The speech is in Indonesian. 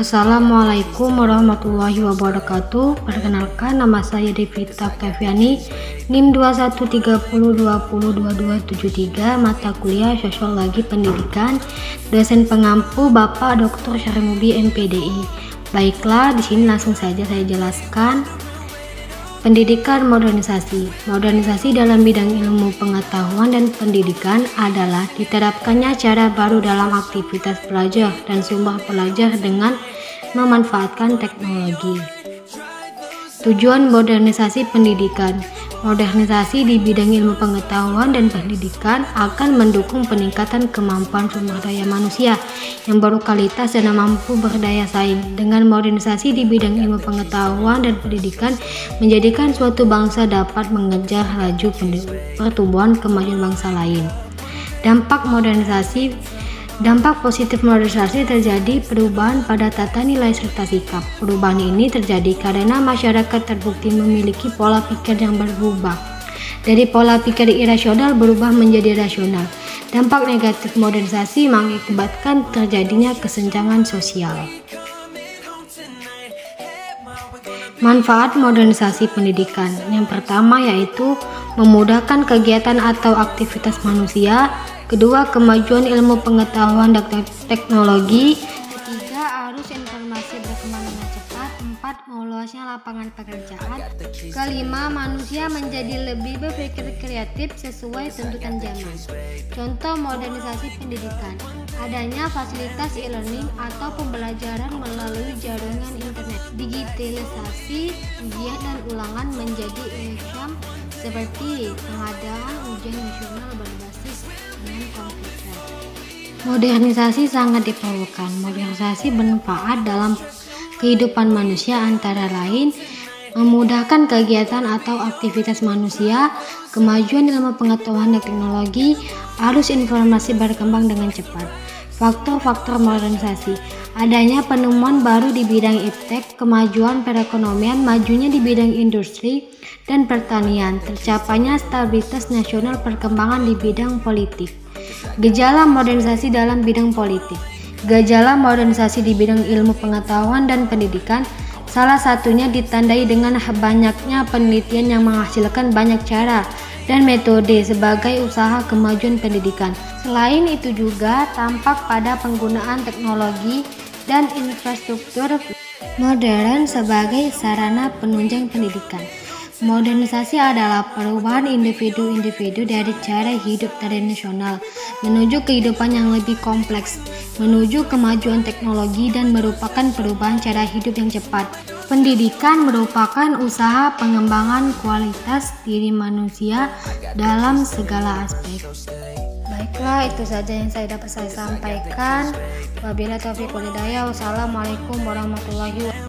Assalamualaikum warahmatullahi wabarakatuh. Perkenalkan nama saya Devita Octaviani, NIM 2130202273, mata kuliah Sosiologi Pendidikan, dosen pengampu Bapak Dr. Syarimubi MPDI. Baiklah, di sini langsung saja saya jelaskan Pendidikan modernisasi. Modernisasi dalam bidang ilmu pengetahuan dan pendidikan adalah diterapkannya cara baru dalam aktivitas belajar dan sumber pelajar dengan memanfaatkan teknologi. Tujuan modernisasi pendidikan Modernisasi di bidang ilmu pengetahuan dan pendidikan akan mendukung peningkatan kemampuan sumber daya manusia yang berkualitas dan mampu berdaya saing. Dengan modernisasi di bidang ilmu pengetahuan dan pendidikan menjadikan suatu bangsa dapat mengejar laju pertumbuhan kemajuan bangsa lain. Dampak modernisasi Dampak positif modernisasi terjadi perubahan pada tata nilai serta sikap. Perubahan ini terjadi karena masyarakat terbukti memiliki pola pikir yang berubah. Dari pola pikir irasional berubah menjadi rasional. Dampak negatif modernisasi mengakibatkan terjadinya kesenjangan sosial. Manfaat modernisasi pendidikan. Yang pertama yaitu memudahkan kegiatan atau aktivitas manusia, kedua kemajuan ilmu pengetahuan dan teknologi, ketiga arus informasi berkembang dengan cepat, empat meluasnya lapangan pekerjaan, kelima manusia menjadi lebih berpikir kreatif sesuai tuntutan zaman. Contoh modernisasi pendidikan, adanya fasilitas e-learning atau pembelajaran melalui jaringan internet, digitalisasi ujian dan ulangan menjadi exam seperti pengadaan ujian nasional berbasis dengan komputer. Modernisasi sangat diperlukan. Modernisasi bermanfaat dalam kehidupan manusia antara lain memudahkan kegiatan atau aktivitas manusia, kemajuan ilmu pengetahuan dan teknologi, arus informasi berkembang dengan cepat. Faktor-faktor modernisasi adanya penemuan baru di bidang iptek, kemajuan perekonomian, majunya di bidang industri dan pertanian, tercapainya stabilitas nasional perkembangan di bidang politik. Gejala modernisasi dalam bidang politik. Gejala modernisasi di bidang ilmu pengetahuan dan pendidikan salah satunya ditandai dengan banyaknya penelitian yang menghasilkan banyak cara dan metode sebagai usaha kemajuan pendidikan. Selain itu juga tampak pada penggunaan teknologi dan infrastruktur modern sebagai sarana penunjang pendidikan. Modernisasi adalah perubahan individu-individu dari cara hidup tradisional menuju kehidupan yang lebih kompleks, menuju kemajuan teknologi dan merupakan perubahan cara hidup yang cepat. Pendidikan merupakan usaha pengembangan kualitas diri manusia dalam segala aspek. Baiklah, itu saja yang saya dapat saya sampaikan. Wabillahi taufiq walhidayah. Wassalamualaikum warahmatullahi wabarakatuh.